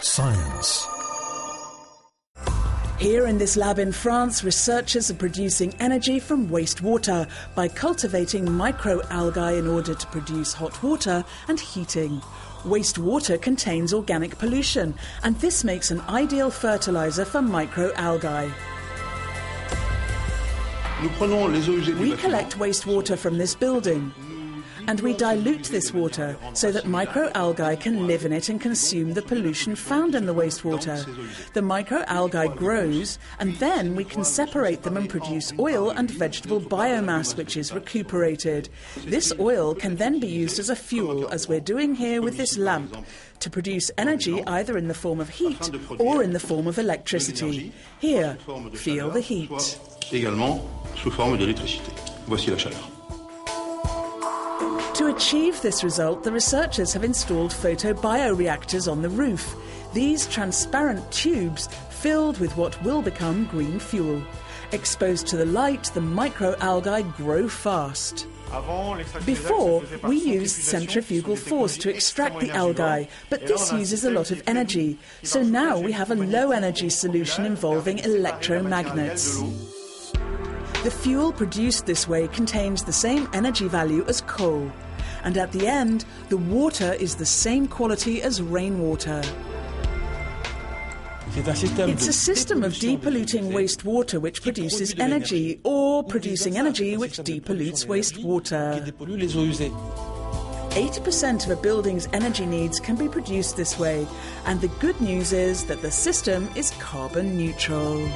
Science. Here in this lab in France, researchers are producing energy from wastewater by cultivating microalgae in order to produce hot water and heating. Wastewater contains organic pollution, and this makes an ideal fertilizer for microalgae. We collect wastewater from this building and we dilute this water so that microalgae can live in it and consume the pollution found in the wastewater. The microalgae grows, and then we can separate them and produce oil and vegetable biomass, which is recuperated. This oil can then be used as a fuel, as we're doing here with this lamp, to produce energy either in the form of heat or in the form of electricity. Here, feel the heat. Également sous forme d'électricité. Voici la chaleur. To achieve this result, the researchers have installed photobioreactors on the roof. These transparent tubes filled with what will become green fuel. Exposed to the light, the microalgae grow fast. Before, we used centrifugal force to extract the algae, but this uses a lot of energy. So now we have a low energy solution involving electromagnets. The fuel produced this way contains the same energy value as coal and at the end, the water is the same quality as rainwater. It's a system of depolluting wastewater which produces energy, or producing energy which depollutes wastewater. 80% of a building's energy needs can be produced this way, and the good news is that the system is carbon neutral.